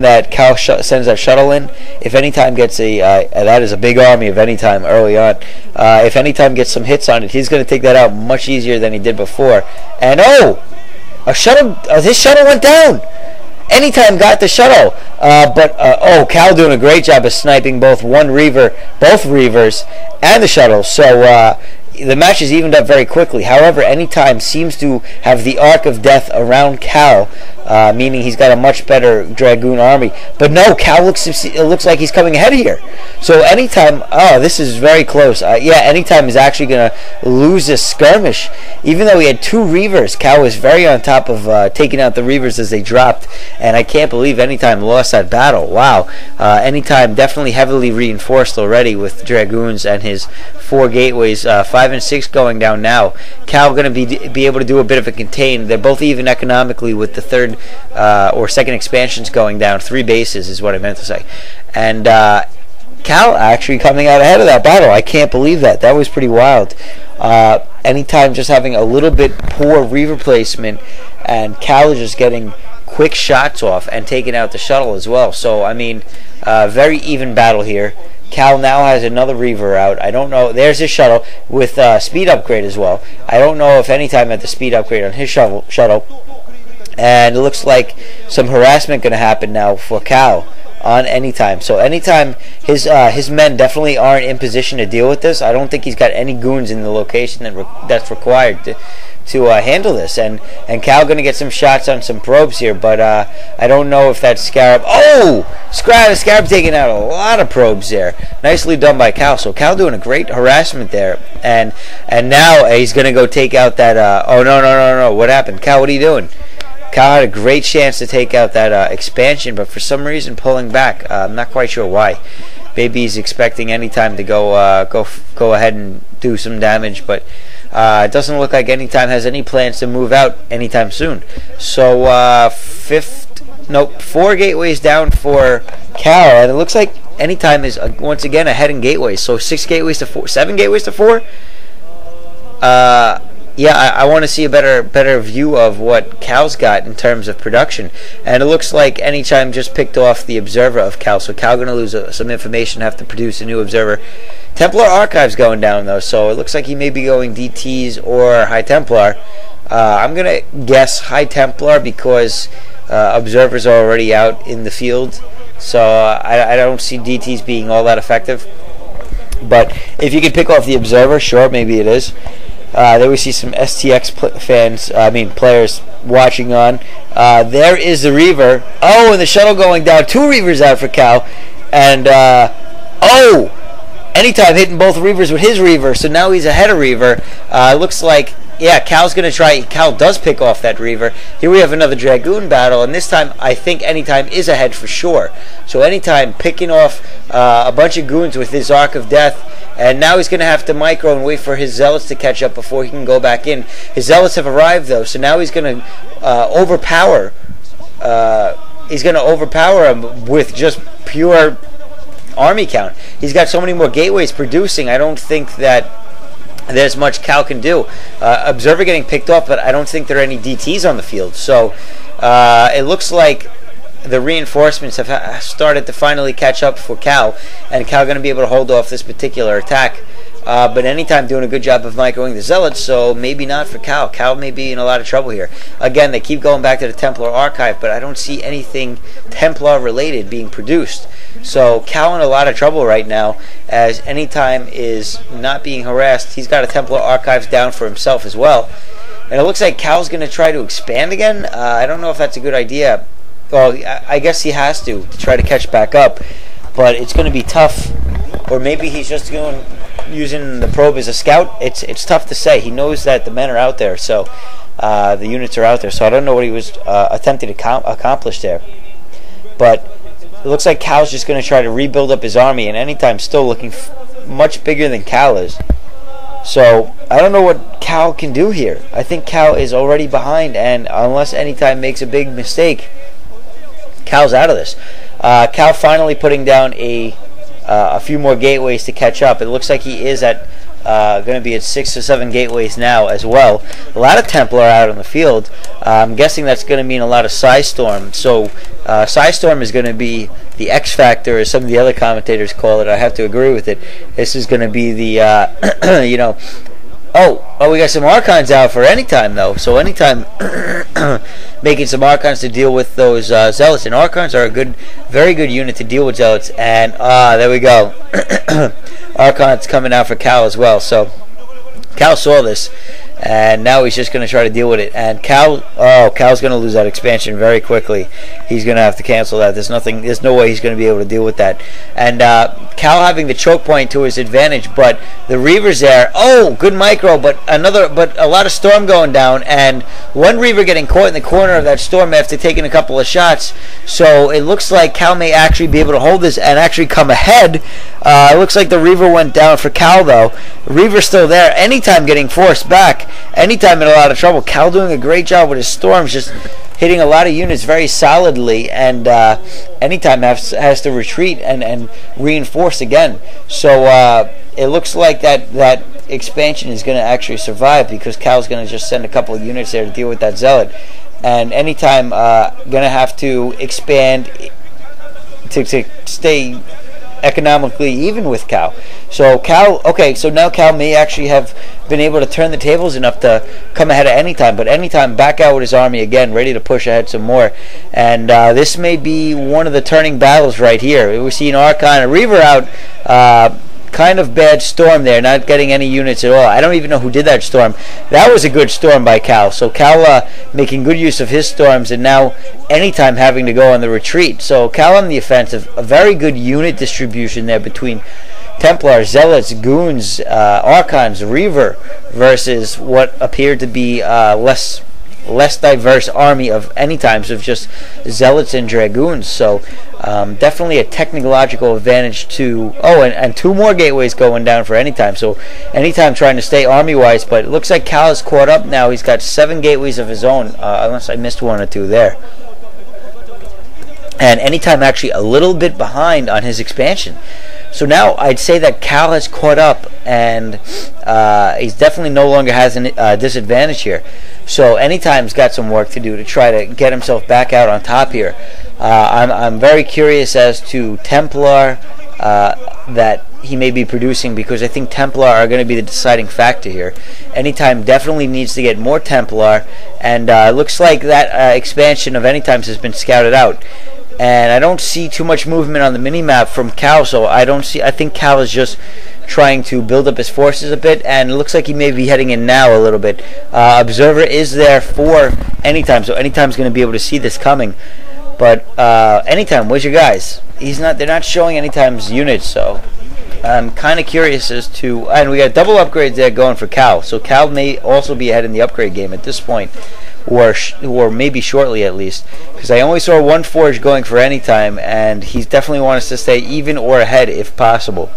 that Kal sh- sends that shuttle in, if Anytime gets a, uh, that is a big army of Anytime early on. Uh, if Anytime gets some hits on it, he's going to take that out much easier than he did before. And oh, a shuttle, uh, his shuttle went down. Anytime got the shuttle, uh, but uh, oh, Kal doing a great job of sniping both one Reaver, both Reavers, and the shuttle. So uh, the match is evened up very quickly. However, Anytime seems to have the arc of death around Kal, uh, meaning he's got a much better Dragoon army. But no, Kal looks it looks like he's coming ahead here. So Anytime, oh, this is very close. Uh, yeah, Anytime is actually going to lose this skirmish. Even though he had two Reavers, Kal was very on top of uh, taking out the Reavers as they dropped. And I can't believe Anytime lost that battle. Wow. Uh, Anytime definitely heavily reinforced already with Dragoons and his four gateways, uh, five and six going down now. Kal going to be be able to do a bit of a contain. They're both even economically with the third uh, or second expansions going down. Three bases is what I meant to say, and. Uh, Kal actually coming out ahead of that battle. I can't believe that. That was pretty wild. Uh, anytime just having a little bit poor Reaver placement, and Kal is just getting quick shots off and taking out the shuttle as well. So, I mean, uh, very even battle here. Kal now has another Reaver out. I don't know. There's his shuttle with uh, speed upgrade as well. I don't know if anytime at the speed upgrade on his shuttle. shuttle. And it looks like some harassment going to happen now for Kal on anytime. So anytime his uh, his men definitely aren't in position to deal with this. I don't think he's got any goons in the location that re that's required to to uh, handle this. And and Kal going to get some shots on some probes here, but uh, I don't know if that Scarab. Oh, Scarab Scarab taking out a lot of probes there. Nicely done by Kal. So Kal doing a great harassment there, and and now he's going to go take out that. Uh, oh no no no no! What happened, Kal? What are you doing? Kal had a great chance to take out that uh, expansion, but for some reason pulling back. Uh, I'm not quite sure why. Maybe he's expecting any time to go uh, go go ahead and do some damage, but uh, it doesn't look like anytime has any plans to move out anytime soon. So uh, fifth, nope, four gateways down for Kal, and it looks like anytime is uh, once again ahead in gateways. So six gateways to four, seven gateways to four. Uh, yeah, I, I want to see a better better view of what Kal's got in terms of production. And it looks like Anytime just picked off the observer of Kal, so Kal going to lose uh, some information, have to produce a new observer. Templar Archives going down though, so it looks like he may be going DTs or High Templar. Uh, I'm gonna guess High Templar because uh, observers are already out in the field, so uh, I, I don't see DTs being all that effective. But if you could pick off the observer, sure, maybe it is. Uh, there we see some STX fans, I mean players watching on. Uh, there is the Reaver. Oh, and the shuttle going down. Two Reavers out for Kal. And, uh, oh! Anytime hitting both Reavers with his Reaver, so now he's ahead of Reaver. Uh, looks like yeah, Kal's to try. Kal does pick off that Reaver. Here we have another Dragoon battle, and this time I think Anytime is ahead for sure. So Anytime picking off uh, a bunch of goons with his Arc of Death, and now he's going to have to micro and wait for his Zealots to catch up before he can go back in. His Zealots have arrived though, so now he's going to uh, overpower. Uh, he's going to overpower him with just pure army count. He's got so many more gateways producing. I don't think that there's much Kal can do. Uh, Observer getting picked off, but I don't think there are any DTs on the field. So uh, it looks like the reinforcements have started to finally catch up for Kal, and Kal going to be able to hold off this particular attack. Uh, but anytime doing a good job of microing the zealots, so maybe not for Kal. Kal may be in a lot of trouble here. Again, they keep going back to the Templar archive, but I don't see anything Templar related being produced. So Kal in a lot of trouble right now, as anytime is not being harassed. He's got a Templar archives down for himself as well. And it looks like Kal's going to try to expand again. Uh, I don't know if that's a good idea. Well, I guess he has to to try to catch back up, but it's going to be tough. Or maybe he's just going using the probe as a scout. It's it's tough to say. He knows that the men are out there, so uh, the units are out there. So I don't know what he was uh, attempting to accomplish there. But it looks like Kal's just going to try to rebuild up his army, and anytime still looking much bigger than Kal is. So I don't know what Kal can do here. I think Kal is already behind, and unless anytime makes a big mistake, Kal's out of this. Uh, Kal finally putting down a uh, a few more gateways to catch up. It looks like he is at uh, going to be at six or seven gateways now as well. A lot of Templar out on the field. Uh, I'm guessing that's going to mean a lot of Psystorm. So uh, Psystorm is going to be the X factor, as some of the other commentators call it. I have to agree with it. This is going to be the uh, you know Oh, oh, we got some Archons out for any time though. So anytime, making some Archons to deal with those uh, Zealots, and Archons are a good, very good unit to deal with Zealots. And ah, there we go. Archons coming out for Kal as well. So Kal saw this, and now he's just going to try to deal with it. And Kal, oh, Kal's going to lose that expansion very quickly. He's going to have to cancel that. There's nothing. There's no way he's going to be able to deal with that. And uh, Kal having the choke point to his advantage, but the Reavers there. Oh, good micro, but another, but a lot of storm going down, and one Reaver getting caught in the corner of that storm after taking a couple of shots. So it looks like Kal may actually be able to hold this and actually come ahead. Uh, it looks like the Reaver went down for Kal though. Reaver's still there. Anytime getting forced back anytime in a lot of trouble. Kal doing a great job with his storms, just hitting a lot of units very solidly, and uh, anytime has, has to retreat and, and reinforce again. So uh, it looks like that that expansion is going to actually survive because Kal's going to just send a couple of units there to deal with that zealot, and anytime uh, going to have to expand to, to stay economically even with Kal. So Kal, okay, so now Kal may actually have been able to turn the tables enough to come ahead at any time, but anytime back out with his army again, ready to push ahead some more. And uh, this may be one of the turning battles right here. We're seeing Archon and Reaver out. Uh, kind of bad storm there, not getting any units at all. I don't even know who did that storm. That was a good storm by Kal. So Kal uh, making good use of his storms, and now anytime having to go on the retreat. So Kal on the offensive, a very good unit distribution there between Templar, Zealots, Goons, uh, Archons, Reaver versus what appeared to be uh, less less diverse army of any times of just zealots and dragoons. So um, definitely a technological advantage to. Oh, and, and two more gateways going down for any time. So anytime trying to stay army wise, but it looks like Kal is caught up now. He's got seven gateways of his own, uh, unless I missed one or two there. And anytime actually a little bit behind on his expansion. So now I'd say that Kal has caught up, and uh, he's definitely no longer has a uh, disadvantage here. So anytime's got some work to do to try to get himself back out on top here. Uh, I'm I'm very curious as to Templar uh, that he may be producing because I think Templar are going to be the deciding factor here. Anytime definitely needs to get more Templar, and uh, looks like that uh, expansion of Anytimes has been scouted out and I don't see too much movement on the mini map from Kal. So I don't see. I think Kal is just trying to build up his forces a bit, and it looks like he may be heading in now a little bit. Uh, Observer is there for anytime, so anytime's going to be able to see this coming. But uh, anytime, where's your guys? He's not. They're not showing anytime's units, so I'm kind of curious as to. And we got double upgrades there going for Kal, so Kal may also be ahead in the upgrade game at this point or or maybe shortly at least, because I only saw one forge going for any time, and he definitely wants to stay even or ahead if possible.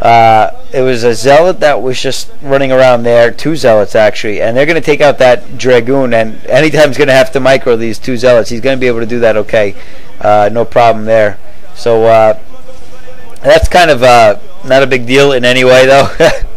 Uh, it was a zealot that was just running around there, two zealots actually, and they're going to take out that dragoon. And anytime he's going to have to micro these two zealots, he's going to be able to do that okay, uh, no problem there. So uh, that's kind of uh, not a big deal in any way, though.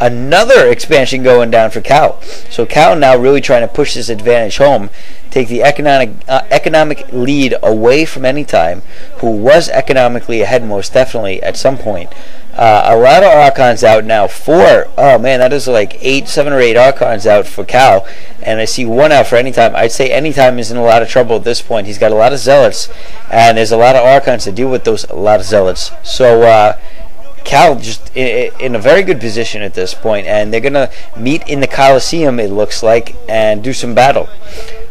another expansion going down for Kal. So Kal now really trying to push this advantage home, take the economic uh, economic lead away from Anytime, who was economically ahead most definitely at some point. Uh, a lot of Archons out now. Four. Oh man, that is like eight, seven or eight Archons out for Kal, and I see one out for Anytime. I'd say Anytime is in a lot of trouble at this point. He's got a lot of zealots, and there's a lot of Archons to deal with those a lot of zealots. So. Uh, Kal just in, a very good position at this point, and they're gonna meet in the Coliseum. It looks like, and do some battle.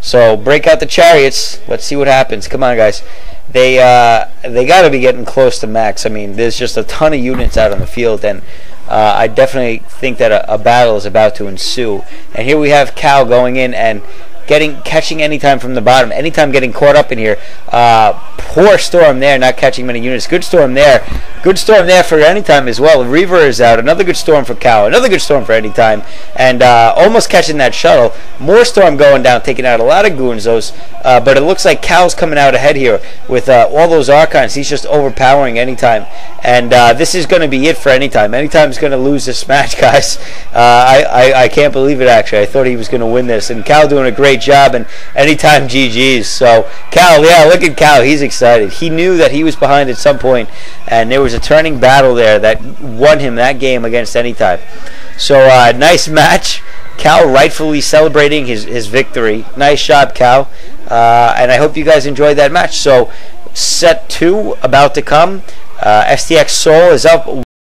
So break out the chariots. Let's see what happens. Come on, guys. They uh, they got to be getting close to max. I mean, there's just a ton of units out on the field, and uh, I definitely think that a, a battle is about to ensue. And here we have Kal going in and getting catching anytime from the bottom, anytime getting caught up in here. Uh, Poor Storm there, not catching many units. Good Storm there. Good Storm there for Anytime as well. Reaver is out. Another good Storm for Kal. Another good Storm for Anytime. And uh, almost catching that shuttle. More Storm going down, taking out a lot of Goonzos. Uh, but it looks like Kal's coming out ahead here with uh, all those Archons. He's just overpowering Anytime. And uh, this is going to be it for Anytime. Anytime's going to lose this match, guys. Uh, I, I, I can't believe it, actually. I thought he was going to win this. And Kal doing a great job. And Anytime GG's. So, Kal, yeah, look at Kal. He's excited. He knew that he was behind at some point, and there was a turning battle there that won him that game against Anytime. So, uh, nice match. Kal rightfully celebrating his, his victory. Nice job, Kal. Uh, and I hope you guys enjoyed that match. So, set two about to come. Uh, STX Seoul is up